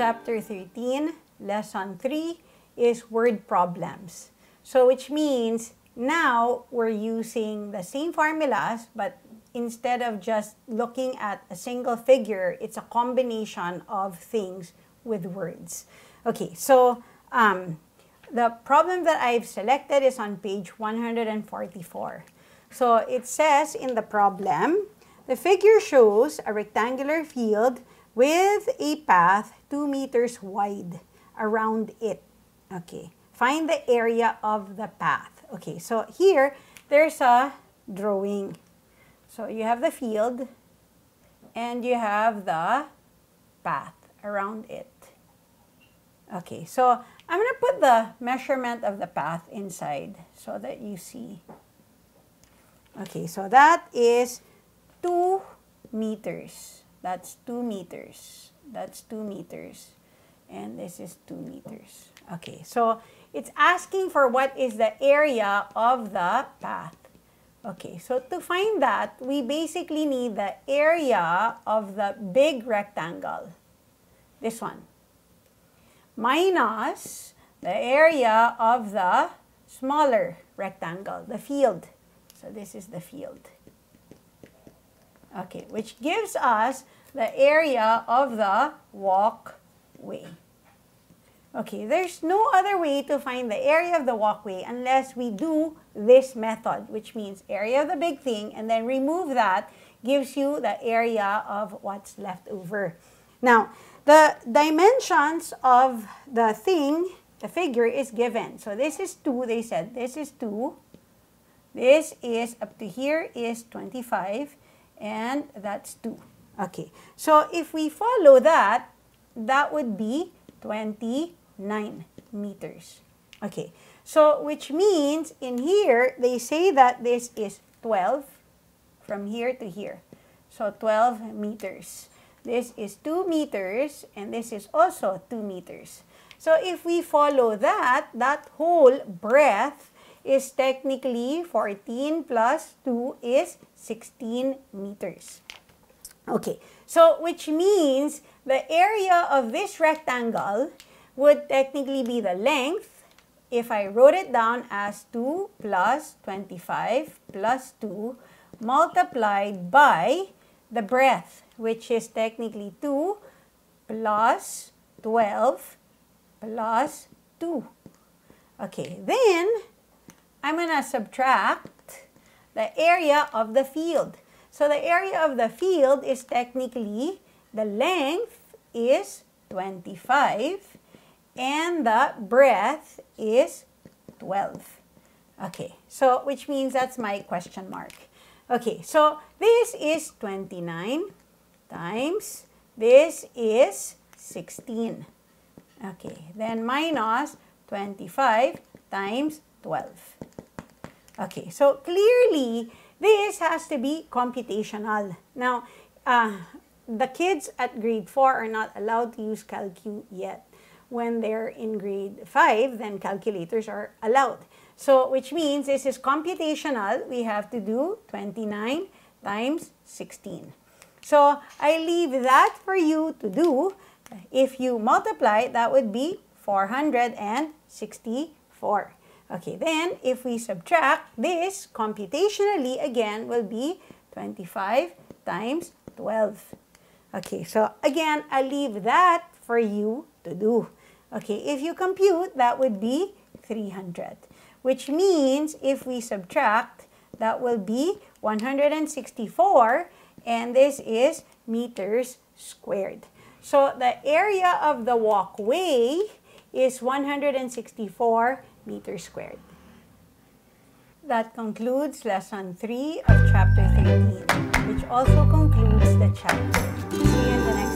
chapter 13, lesson 3 is word problems. So which means now we're using the same formulas, but instead of just looking at a single figure, it's a combination of things with words. Okay, so um, the problem that I've selected is on page 144. So it says in the problem, the figure shows a rectangular field with a path 2 meters wide around it. Okay, find the area of the path. Okay, so here, there's a drawing. So you have the field and you have the path around it. Okay, so I'm going to put the measurement of the path inside so that you see. Okay, so that is 2 meters. That's 2 meters. That's 2 meters. And this is 2 meters. Okay, so it's asking for what is the area of the path. Okay, so to find that, we basically need the area of the big rectangle. This one. Minus the area of the smaller rectangle, the field. So this is the field. Okay, which gives us the area of the walkway. Okay, there's no other way to find the area of the walkway unless we do this method, which means area of the big thing, and then remove that gives you the area of what's left over. Now, the dimensions of the thing, the figure, is given. So this is 2, they said. This is 2. This is, up to here is 25, and that's 2. Okay, so if we follow that, that would be 29 meters. Okay, so which means in here, they say that this is 12 from here to here. So 12 meters. This is 2 meters and this is also 2 meters. So if we follow that, that whole breadth is technically 14 plus 2 is 16 meters. Okay, so which means the area of this rectangle would technically be the length if I wrote it down as 2 plus 25 plus 2 multiplied by the breadth, which is technically 2 plus 12 plus 2. Okay, then I'm going to subtract the area of the field. So the area of the field is technically the length is 25 and the breadth is 12. Okay, so which means that's my question mark. Okay, so this is 29 times this is 16. Okay, then minus 25 times 12. Okay, so clearly this has to be computational. Now, uh, the kids at grade 4 are not allowed to use Calcu yet. When they're in grade 5, then calculators are allowed. So, which means this is computational. We have to do 29 times 16. So, I leave that for you to do. If you multiply, that would be 464. Okay, then if we subtract this, computationally again will be 25 times 12. Okay, so again, I leave that for you to do. Okay, if you compute, that would be 300. Which means if we subtract, that will be 164 and this is meters squared. So the area of the walkway is 164 meters squared. That concludes lesson 3 of chapter 13, which also concludes the chapter. See you in the next